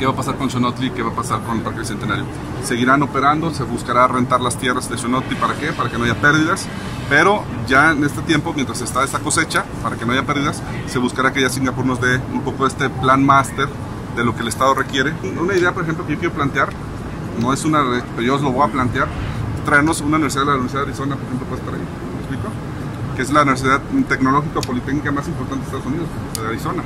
¿Qué va a pasar con Xonotli? ¿Qué va a pasar con el Parque Bicentenario? Seguirán operando, se buscará rentar las tierras de Xonotli, ¿para qué? Para que no haya pérdidas, pero ya en este tiempo, mientras está esta cosecha, para que no haya pérdidas, se buscará que ya Singapur nos dé un poco de este plan máster de lo que el Estado requiere. Una idea, por ejemplo, que yo quiero plantear, no es una, pero yo os lo voy a plantear, traernos una universidad de la Universidad de Arizona, por ejemplo, pues para ahí, ¿me explico? Que es la universidad tecnológica politécnica más importante de Estados Unidos, de Arizona.